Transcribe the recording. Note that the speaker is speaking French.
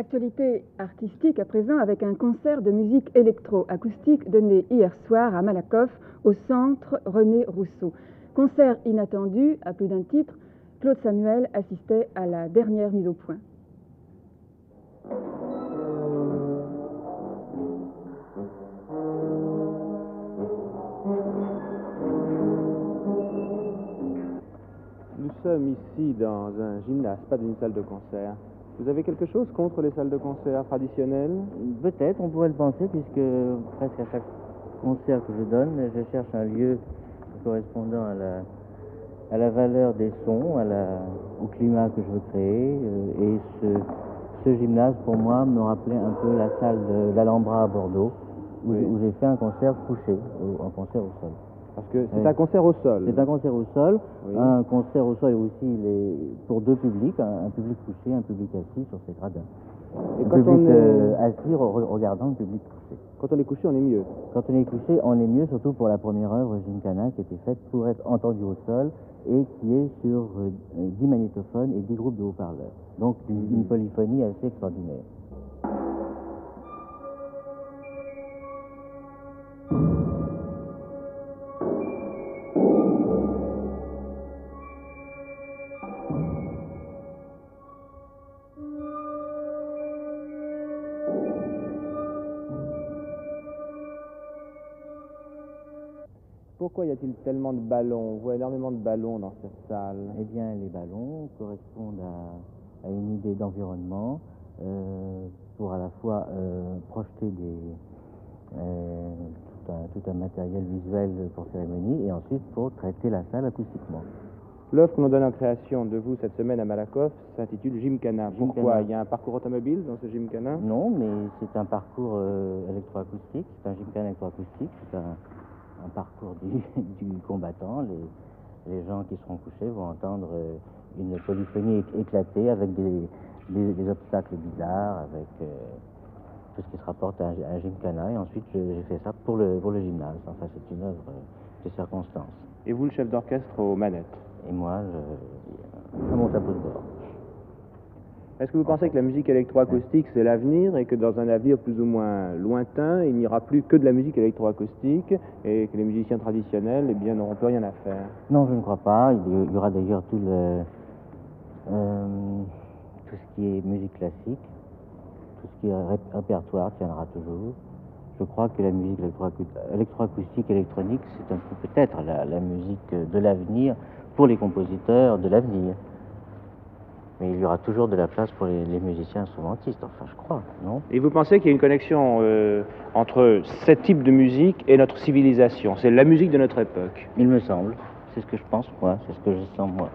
Actualité artistique à présent avec un concert de musique électro-acoustique donné hier soir à Malakoff au centre René Rousseau. Concert inattendu à plus d'un titre, Claude Samuel assistait à la dernière mise au point. Sommes ici dans un gymnase, pas dans une salle de concert. Vous avez quelque chose contre les salles de concert traditionnelles? Peut-être, on pourrait le penser, puisque presque à chaque concert que je donne, je cherche un lieu correspondant à la, à la valeur des sons, à la, au climat que je veux créer. euh, Et ce, ce gymnase, pour moi, me rappelait un peu la salle de l'Alhambra à Bordeaux, où, Oui. où j'ai fait un concert couché, un concert au sol. Parce que c'est un concert au sol. C'est un concert au sol, Oui. un concert au sol et aussi les, pour deux publics, un, un public couché, un public assis sur ses gradins. Et Un quand public on, est, euh, assis re- regardant le public couché. quand on est couché, on est mieux. Quand on est couché, on est mieux, surtout pour la première œuvre Gymkhana, qui était faite pour être entendue au sol et qui est sur euh, euh, 10 magnétophones et 10 groupes de haut-parleurs. Donc une, une polyphonie assez extraordinaire. Pourquoi y a-t-il tellement de ballons? On voit énormément de ballons dans cette salle. Eh bien, les ballons correspondent à, à une idée d'environnement euh, pour à la fois euh, projeter des, euh, tout, un, tout un matériel visuel pour cérémonie et ensuite pour traiter la salle acoustiquement. L'œuvre que l'on donne en création de vous cette semaine à Malakoff s'intitule Gymkhana. Pourquoi? Il y a un parcours automobile dans ce Gymkhana Non, mais c'est un parcours électroacoustique, c'est un gymkhana électroacoustique, c'est un, un parcours du, du combattant. Les, les gens qui seront couchés vont entendre euh, une polyphonie éc- éclatée avec des, des- des obstacles bizarres, avec euh, tout ce qui se rapporte à un, à un gymkhana. Et ensuite, j'ai fait ça pour le, pour le gymnase. Enfin, c'est une œuvre euh, de circonstance. Et vous, le chef d'orchestre aux manettes? Et moi, je, à mon tableau de bord. Est-ce que vous pensez que la musique électroacoustique c'est l'avenir et que dans un avenir plus ou moins lointain, il n'y aura plus que de la musique électroacoustique et que les musiciens traditionnels eh n'auront plus rien à faire? Non, je ne crois pas. Il y- aura d'ailleurs tout euh, tout ce qui est musique classique, tout ce qui est ré- répertoire tiendra toujours. Je crois que la musique électroacou- électroacoustique électronique, c'est un peu peut-être la musique de l'avenir pour les compositeurs de l'avenir. Mais il y aura toujours de la place pour les, les musiciens instrumentistes, enfin je crois, non? Et vous pensez qu'il y a une connexion euh, entre ce type de musique et notre civilisation? C'est la musique de notre époque. Il me semble. C'est ce que je pense, moi, c'est ce que je sens, moi.